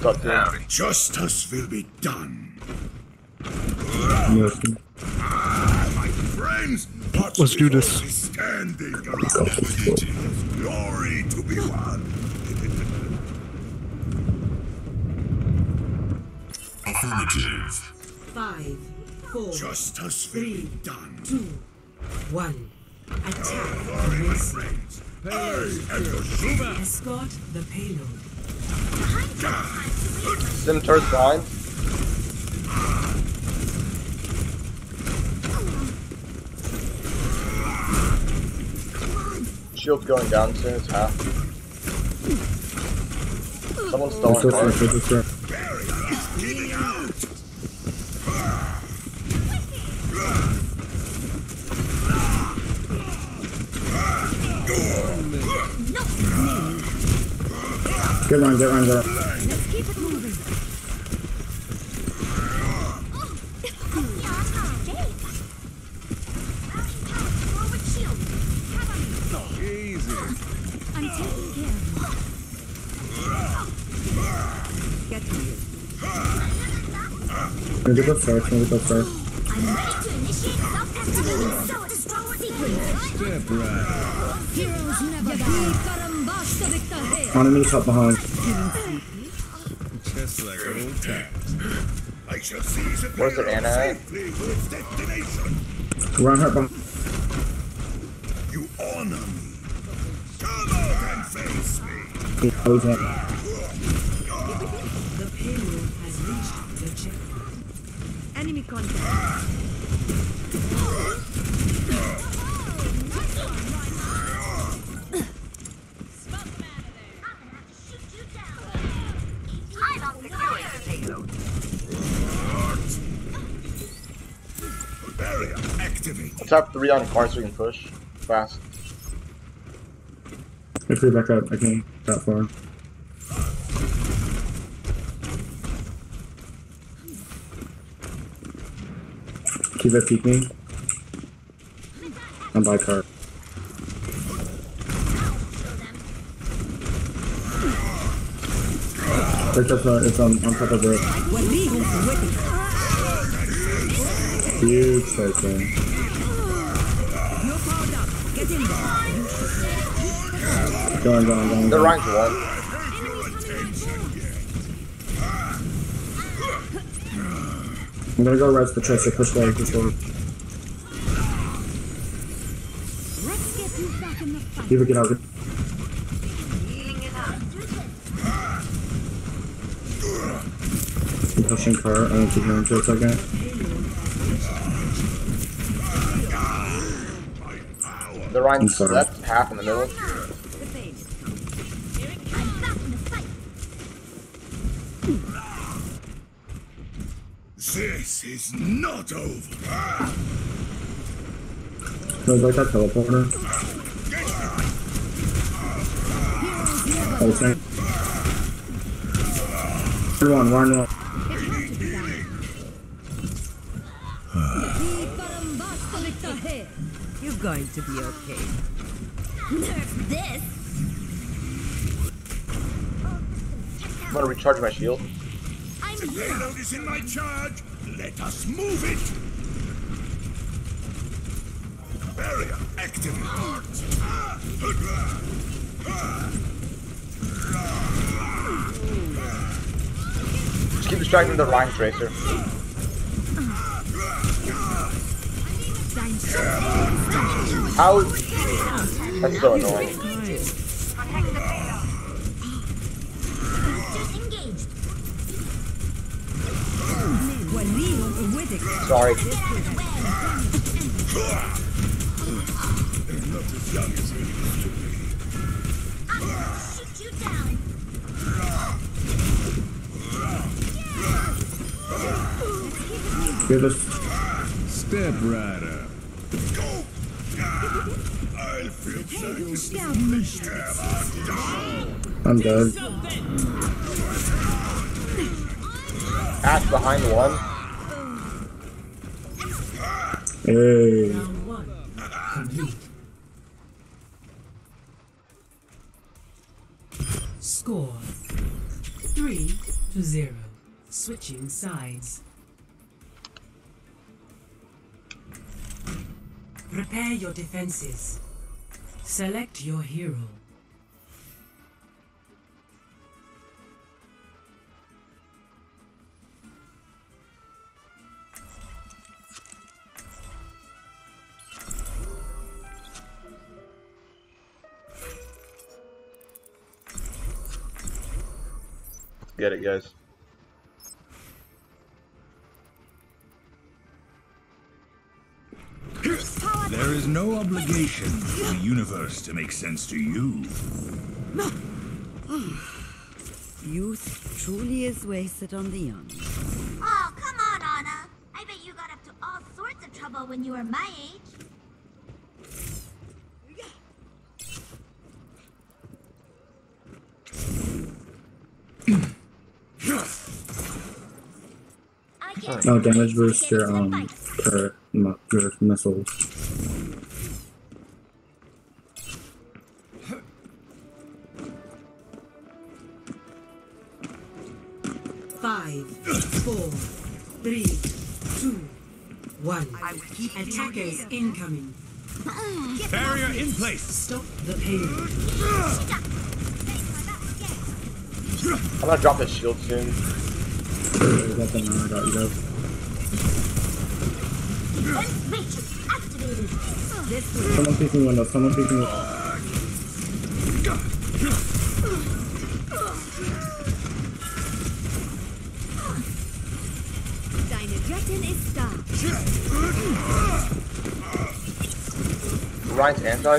What's up, dude? Justice will be done. Yes. My friends, watch Let's do this. Standing. Glory to be won. Affirmative. Five, four, Justice will be done. two, one. Attack. Glory, my friends. I am your. Escort the payload. Sim turret's behind. Shield's going down soon, it's half. Someone's stalling just hard. right, it's just right. Barrier is giving out. Get run, get run, get run. Let's keep it moving. Forward shield. Cover me. Easy. I'm taking care of Get to you. Maybe go first, maybe go first. I'm ready to initiate self-activating self-destruct sequence. Step right. Heroes never die. Enemies up behind. Just like old times. I shall seize a Where's the barrier Ana at? safely to its destination. Run her behind. You honor me. Come out and face me. Close it. The payload has reached the checkpoint. Enemy contact. Barrier activate. Let's have three on corner so we can push. Fast. If we back up, I can't that far. Keep it peek me. I'm by car. It's up, it's on, on top of the huge second. You're powered up. Get in there. Going, going, going. The going. One. I'm gonna go rest the chest, so push forward, push forward. Let's get you back in the fight. Keep it, get out. I'm pushing car, I don't keep hearing for a second. The Ryan's I'm left, half in the middle. I'm back in the fight. This is not over. So it's like that teleporter. Oh, thank One, one, one. You're going to be okay. Nerf this. I'm gonna recharge my shield. I'm here. Payload is in my charge. Let us move it. Barrier activate. Ah, Just keep distracting the Ryan Tracer. How? That's so annoying. Sorry. Us. Step right up. I'll feel I'm done. Ash behind one. Hey. Round one. Complete. Score. Three to zero. Switching sides. Prepare your defenses. Select your hero. Get it, guys. No obligation for the universe to make sense to you. No. Youth truly is wasted on the young. Oh, come on, Ana. I bet you got up to all sorts of trouble when you were my age. No damage to boost your to um fight. turret mi- Five, four, three, two, one. Attackers incoming. Barrier in place. Stop the payload. I'm gonna drop this shield soon. There's nothing I got you guys. Defense matrix activated. Someone peeking window, someone peeking window. Ryan's anti.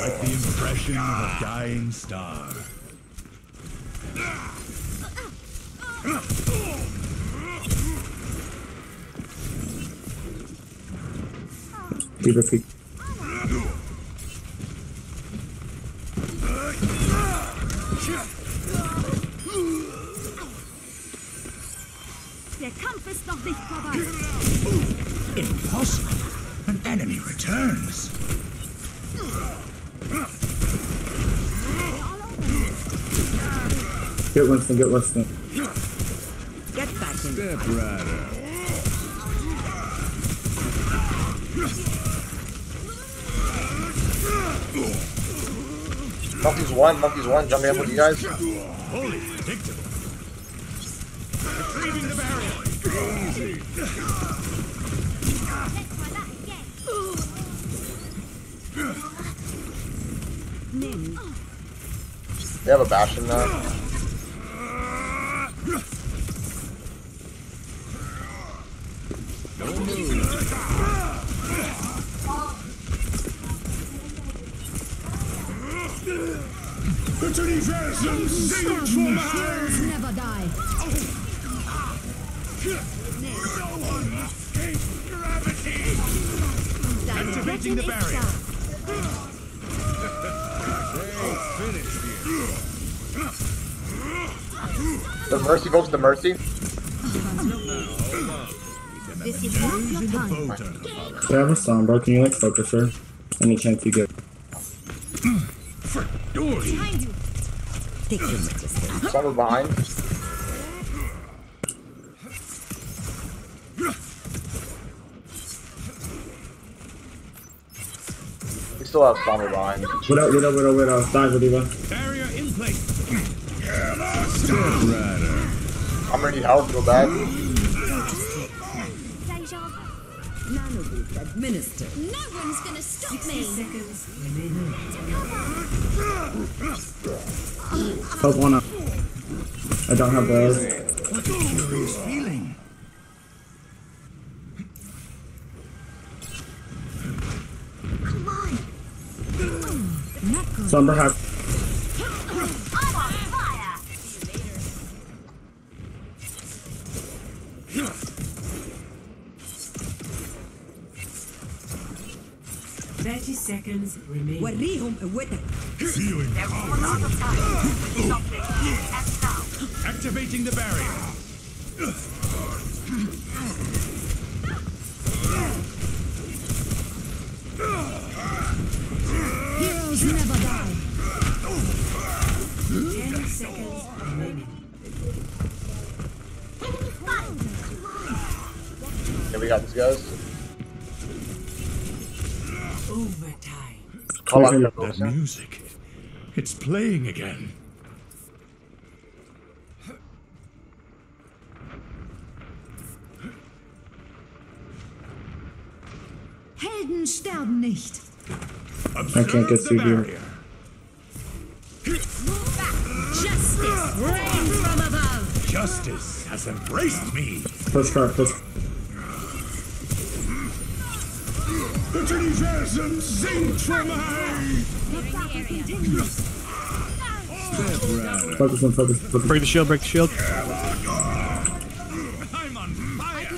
Like the impression of a dying star. Keep it Der Kampf ist noch nicht vorbei. Impossible. An enemy returns. Get Winston, get Winston. Get back in. Step rider. Monkey's one, monkey's one, jumping up with you guys. Holy the barrier. They have a bastion now. Never die. Deine Activating the Göttin ist barrier. da. The mercy goes to the mercy. This is not your time. Boat under the fire. They have a storm. Can you like focus her? Any chance you get? Dory. Behind you. Take your. Someone behind. We still have Sombra behind. Widow, widow, widow, widow. Die, Vidiva. Barrier in place. Step rider. I'm gonna help real bad. Nanoboost administered. No one's gonna stop me. Seconds remaining. Help one up. I don't have those. What a curious feeling. Come on. Sombra have. seconds remaining. وريهم قوتك. Feeling calm. Activating the barrier. Heroes never die. Ten seconds remaining. Yeah, we got these guys. Overtime. Call out your That folks. music. It's playing again. Helden sterben nicht. Observe can't get through here. Justice rains from above. Justice has embraced me. Push card, push. The Trinitarian sings from high. Step right Focus on focus. focus. Break the shield, break the shield. I'm on fire.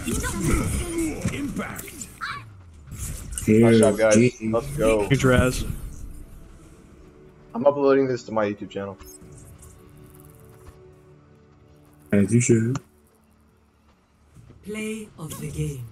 Impact. Nice job, guys. G. Let's go. Huge Raz. I'm uploading this to my YouTube channel. As you should. Play of the game.